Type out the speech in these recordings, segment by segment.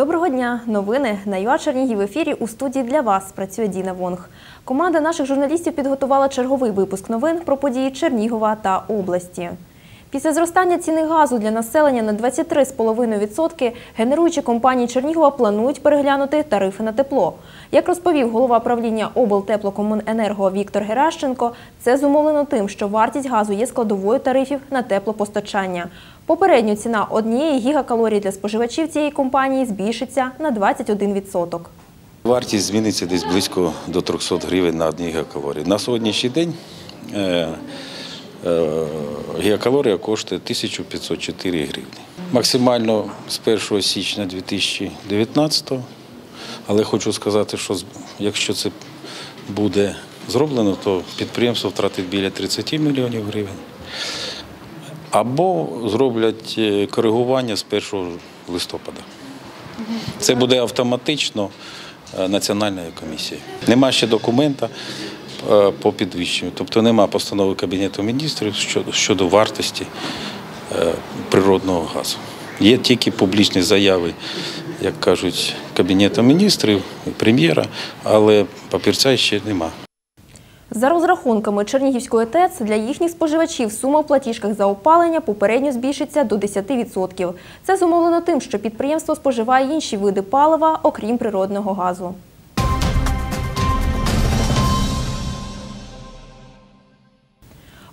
Доброго дня! Новини на ЮА Чернігів в ефірі у студії для вас працює Діна Вонг. Команда наших журналістів підготувала черговий випуск новин про події Чернігова та області. Після зростання ціни газу для населення на 23,5% генеруючі компанії Чернігова планують переглянути тарифи на тепло. Як розповів голова правління облтеплокомуненерго Віктор Геращенко, це зумовлено тим, що вартість газу є складовою тарифів на теплопостачання. Попередньо ціна однієї гігакалорії для споживачів цієї компанії збільшиться на 21%. Вартість зміниться десь близько до 300 гривень на одній гігакалорії. На сьогоднішній день е, е, коштує 1504 гривні. Максимально з 1 січня 2019 але хочу сказати, що якщо це буде зроблено, то підприємство втратить біля 30 мільйонів гривень. Або зроблять е, коригування з 1 листопада. Це буде автоматично е, національною комісією. Нема ще документа по підвищенню, тобто нема постанови Кабінету міністрів щодо, щодо вартості е, природного газу. Є тільки публічні заяви, як кажуть, Кабінету міністрів прем'єра, але папірця ще нема. За розрахунками Чернігівської ТЕЦ для їхніх споживачів сума в платіжках за опалення попередньо збільшиться до 10%. Це зумовлено тим, що підприємство споживає інші види палива, окрім природного газу.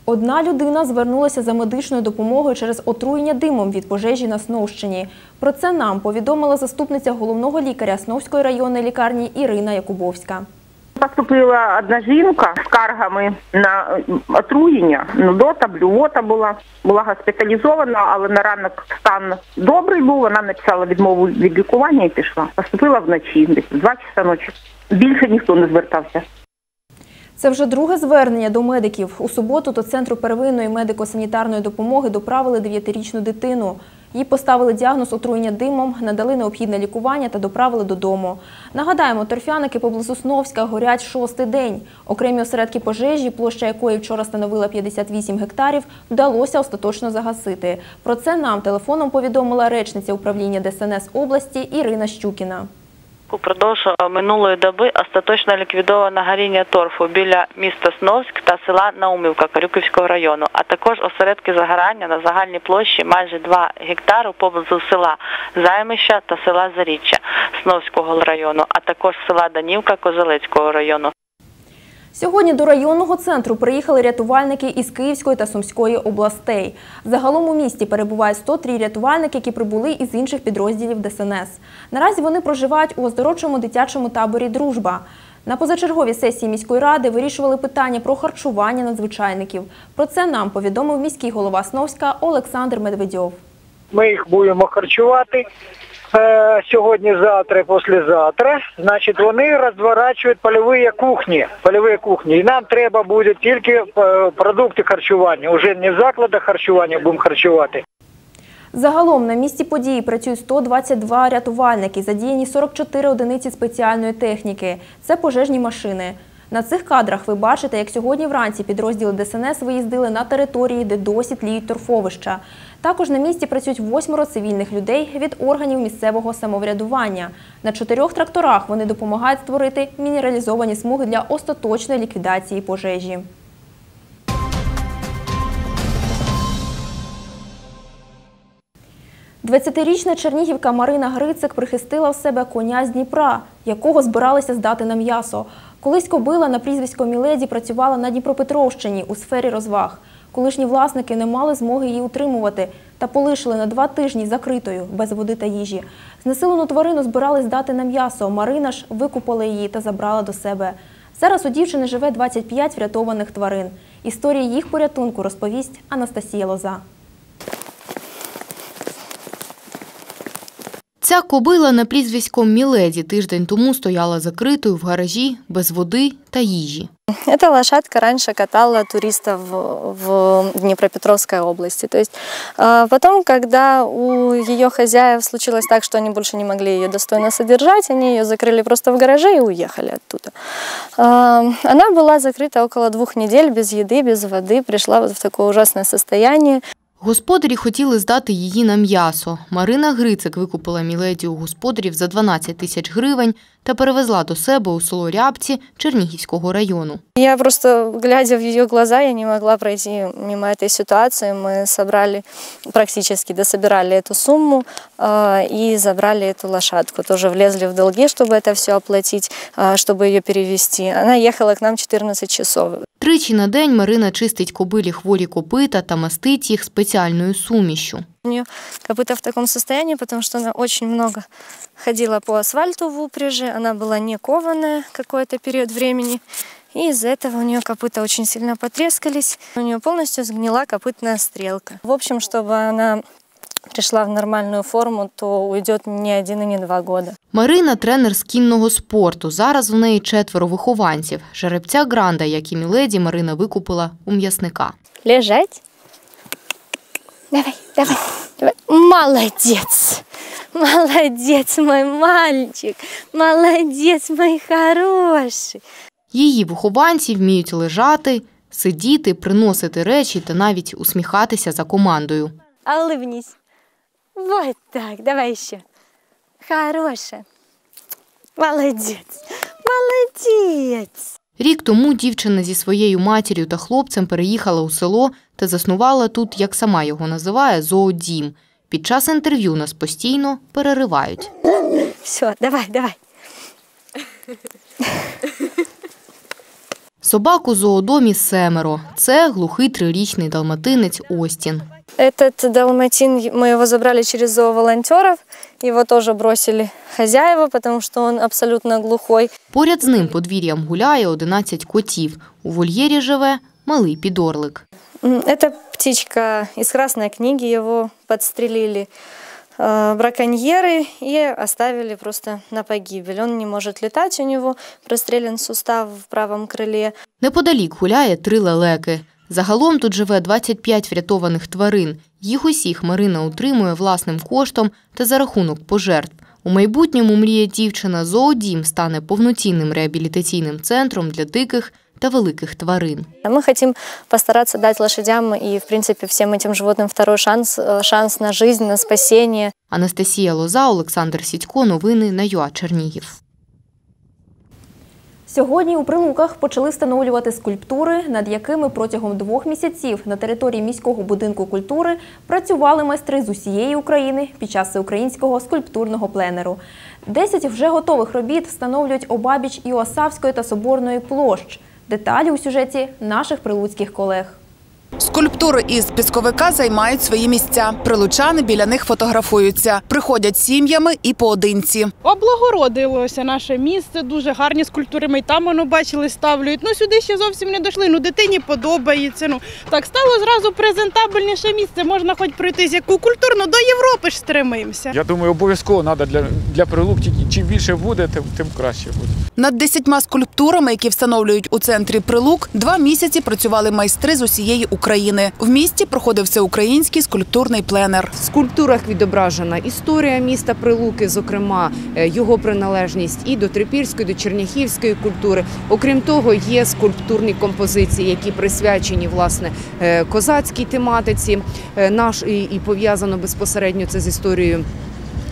Одна людина звернулася за медичною допомогою через отруєння димом від пожежі на Сновщині. Про це нам повідомила заступниця головного лікаря Сновської районної лікарні Ірина Якубовська. Поступила одна жінка з скаргами на м, отруєння. Нудота, блювота була. Була госпіталізована, але на ранок стан добрий був. Вона написала відмову від лікування і пішла. Поступила вночі, десь в 2 часа ночі. Більше ніхто не звертався. Це вже друге звернення до медиків. У суботу до Центру первинної медико-санітарної допомоги доправили 9-річну дитину. Їй поставили діагноз отруєння димом, надали необхідне лікування та доправили додому. Нагадаємо, торфяники поблизу Сновська горять шостий день. Окремі осередки пожежі, площа якої вчора становила 58 гектарів, вдалося остаточно загасити. Про це нам телефоном повідомила речниця управління ДСНС області Ірина Щукіна. Упродовж е, минулої доби остаточно ліквідовано горіння торфу біля міста Сновськ та села Наумівка Карюківського району, а також осередки загорання на загальній площі майже 2 гектари поблизу села Займища та села Заріччя Сновського району, а також села Данівка Козелецького району. Сьогодні до районного центру приїхали рятувальники із Київської та Сумської областей. Загалом у місті перебувають 103 рятувальники, які прибули із інших підрозділів ДСНС. Наразі вони проживають у оздоровчому дитячому таборі Дружба. На позачерговій сесії міської ради вирішували питання про харчування надзвичайників. Про це нам повідомив міський голова Сновська Олександр Медведьов. Ми їх будемо харчувати е, сьогодні, завтра післязавтра. Значить, вони розворачують польові кухні. Польові кухні. І нам треба буде тільки е, продукти харчування. Уже не в закладах харчування будемо харчувати. Загалом на місці події працюють 122 рятувальники, задіяні 44 одиниці спеціальної техніки. Це пожежні машини. На цих кадрах ви бачите, як сьогодні вранці підрозділи ДСНС виїздили на території, де досі тліють торфовища. Також на місці працюють восьмеро цивільних людей від органів місцевого самоврядування. На чотирьох тракторах вони допомагають створити мінералізовані смуги для остаточної ліквідації пожежі. Двадцятирічна чернігівка Марина Грицик прихистила в себе коня з Дніпра, якого збиралися здати на м'ясо. Колись кобила на прізвисько Міледі працювала на Дніпропетровщині у сфері розваг. Колишні власники не мали змоги її утримувати та полишили на два тижні закритою, без води та їжі. Знесилену тварину збирали здати на м'ясо. Марина ж викупила її та забрала до себе. Зараз у дівчини живе 25 врятованих тварин. Історії їх порятунку розповість Анастасія Лоза. Ця кобила на прізвисько Міледі тиждень тому стояла закритою в гаражі без води та їжі. Эта лошадка раньше катала туристов в Днепропетровской области. То есть э, потом, когда у ее хозяев случилось так, что они больше не могли ее достойно содержать, они ее закрыли просто в гараже и уехали оттуда. Э, Она была закрыта около двух недель без еды, без воды, пришла вот в такое ужасное состояние. Господарі хотіли здати її на м'ясо. Марина Грицик викупила Міледі у господарів за 12 тисяч гривень та перевезла до себе у село Рябці Чернігівського району. Я просто, глядя в ее глаза, я не могла пройти мимо этой ситуации. Мы собрали, практически дособирали эту сумму э, и забрали эту лошадку. Тоже влезли в долги, чтобы это все оплатить, э, чтобы ее перевести. Она ехала к нам 14 часов. Тричі на день Марина чистить кобилі хворі копита та мастить їх спеціальною сумішю. У нее копыта в таком состоянии, потому что она очень много ходила по асфальту в упряжи. Она была не кованая какой-то период времени. И из-за этого у нее копыта очень сильно потрескались. У нее полностью сгнила копытная стрелка. В общем, чтобы она пришла в нормальную форму, то уйдет не один и не два года. Марина тренер з кінного спорту. Зараз в неї четверо вихованців. Жеребця Гранда, як і Міледі, Марина викупила у м'ясника. Лежать. Давай, давай, давай. Молодец. Молодец, мой мальчик. Молодец, мой хороший. Її вихованці вміють лежати, сидіти, приносити речі та навіть усміхатися за командою. Улыбнись. Вот так, давай еще. Хорошая. Молодец. Молодец. Рік тому дівчина зі своєю матір'ю та хлопцем переїхала у село та заснувала тут, як сама його називає, зоодім. Під час інтерв'ю нас постійно переривають. Все, давай, давай. Собак у зоодомі семеро. Це глухий трирічний далматинець Остін. Этот далматин, мы его забрали через зооволонтеров. Его тоже бросили хозяева, потому что он абсолютно глухой. Поряд з ним подвір'ям гуляє 11 котів. У вольєрі живе малий підорлик. М, Это птичка из красной книги, его подстрелили э, браконьеры и оставили просто на погибель. Он не может летать, у него прострелен сустав в правом крыле. Неподалік гуляє три лелеки. Загалом тут живе 25 врятованих тварин. Їх усіх Марина утримує власним коштом та за рахунок пожертв. У майбутньому мріє дівчина зоодім стане повноцінним реабілітаційним центром для диких та великих тварин. А Мы хотим постараться дать лошадям и, в принципе, всем этим животным второй шанс, э, шанс на жизнь, на спасение. Анастасія Лоза, Олександр Сідько. Новини на ЮА Чернігів. Сьогодні у Прилуках почали встановлювати скульптури, над якими протягом двох місяців на території міського будинку культури працювали майстри з усієї України під час всеукраїнського скульптурного пленеру. Десять вже готових робіт встановлюють обабіч Іосавської та Соборної площ. Деталі у сюжеті наших прилуцьких колег. Скульптури із пісковика займають свої місця. Прилучани біля них фотографуються. Приходять сім'ями і поодинці. Облагородилося наше місце, дуже гарні скульптури. Ми й там воно бачили, ставлюють. Ну сюди ще зовсім не дійшли. Ну дитині подобається. Ну так стало зразу презентабельніше місце. Можна хоч пройтись яку культурну до Європи ж стремимося. Я думаю, обов'язково треба для, для прилук. Чим більше буде, тим, тим краще буде. Над десятьма скульптурами, які встановлюють у центрі Прилук, два місяці працювали майстри з усієї України. В місті проходив всеукраїнський скульптурний пленер. В скульптурах відображена історія міста Прилуки, зокрема е, його приналежність і до трипільської, до черняхівської культури. Окрім того, є скульптурні композиції, які присвячені власне е, козацькій тематиці. Е, Наш і пов'язано безпосередньо це з історією.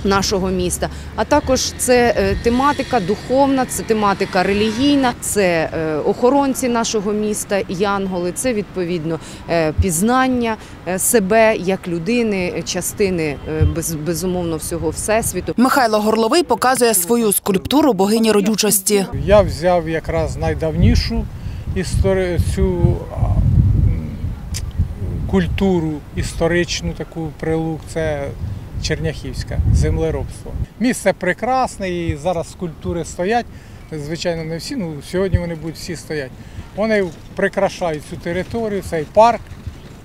Нашого міста, а також це е, тематика духовна, це тематика релігійна, це е, охоронці нашого міста, янголи, це відповідно е, пізнання себе як людини, частини безумовно всього всесвіту. Михайло Горловий показує свою скульптуру богині родючості. Я взяв якраз найдавнішу історію, цю культуру історичну таку прилук. Це Черняхівська землеробство. Місце прекрасне і зараз скульптури стоять. Звичайно, не всі, ну сьогодні вони будуть всі стоять. Вони прикрашають цю територію, цей парк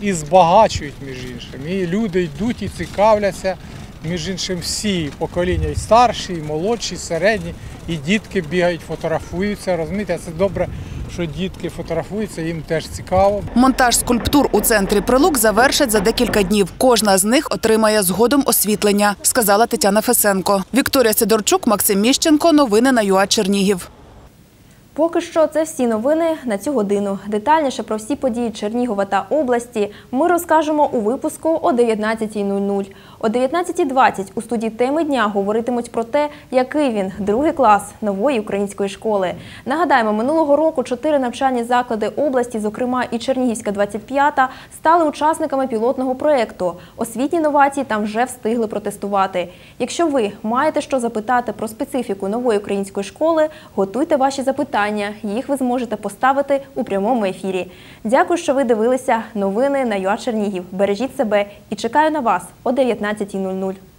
і збагачують між іншим. І люди йдуть і цікавляться. Між іншим, всі покоління, і старші, і молодші, і середні, і дітки бігають, фотографуються. Розумієте, це добре, що дітки фотографуються, їм теж цікаво. Монтаж скульптур у центрі Прилук завершать за декілька днів. Кожна з них отримає згодом освітлення, сказала Тетяна Фесенко. Вікторія Сидорчук, Максим Міщенко. Новини на ЮА Чернігів. Поки що це всі новини на цю годину. Детальніше про всі події Чернігова та області ми розкажемо у випуску о 19.00. О 19.20 у студії теми дня говоритимуть про те, який він другий клас нової української школи. Нагадаємо, минулого року чотири навчальні заклади області, зокрема і Чернігівська 25-та, стали учасниками пілотного проєкту. Освітні новації там вже встигли протестувати. Якщо ви маєте що запитати про специфіку нової української школи, готуйте ваші запитання. Їх ви зможете поставити у прямому ефірі. Дякую, що ви дивилися новини на ЮА Чернігів. Бережіть себе і чекаю на вас о 19.00. 18.00